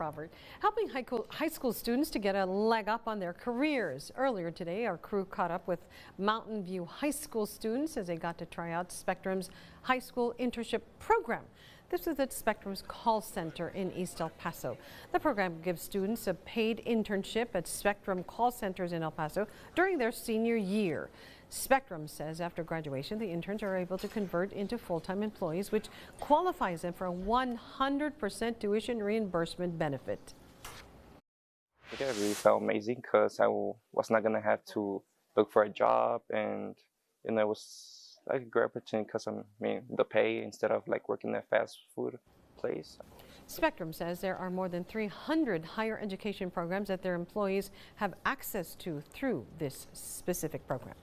Robert, helping high school students to get a leg up on their careers. Earlier today, our crew caught up with Mountain View High School students as they got to try out Spectrum's high school internship program. This is at Spectrum's call center in East El Paso. The program gives students a paid internship at Spectrum call centers in El Paso during their senior year. Spectrum says after graduation, the interns are able to convert into full-time employees, which qualifies them for a 100% tuition reimbursement benefit. I really felt amazing because I was not going to have to look for a job and you know it was like a great opportunity because I mean the pay instead of like working at fast food place. Spectrum says there are more than 300 higher education programs that their employees have access to through this specific program.